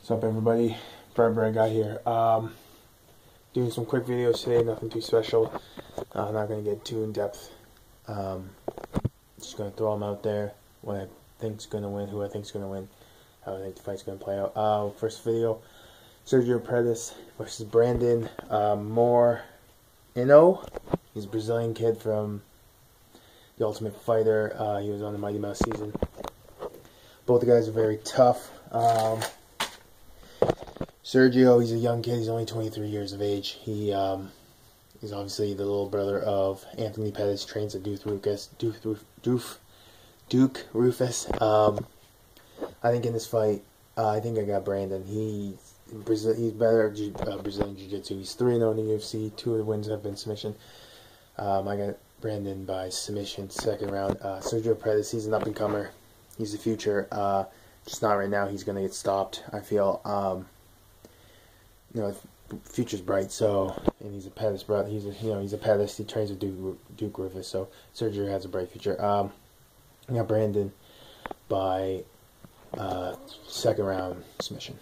What's up, everybody? Brad Brad Guy here. Um, doing some quick videos today, nothing too special. I'm uh, not going to get too in depth. Um, just going to throw them out there. What I think's going to win, who I think's going to win, how I think the fight's going to play out. Uh, first video Sergio Pettis versus Brandon uh, Moore Ino. He's a Brazilian kid from The Ultimate Fighter. Uh, he was on the Mighty Mouse season. Both the guys are very tough. Um, Sergio, he's a young kid. He's only 23 years of age. He um, is obviously the little brother of Anthony Pettis. Trains at Duke Roufus. Duke, Duke, Duke Roufus. Um, I think in this fight, uh, I think I got Brandon. He's Brazil, he's better at uh, Brazilian Jiu Jitsu. He's 3 0 in the UFC. Two of the wins have been submission. Um, I got Brandon by submission, second round. Uh, Sergio Pettis, he's an up and comer. He's the future. Uh, just not right now. He's going to get stopped, I feel. Um, you know, future's bright. So, and he's a Pettis brother. He's a, you know, he's a Pettis. He trains with Duke, Duke Roufus. So, Sergio has a bright future. Um, I Brandon by uh, second round submission.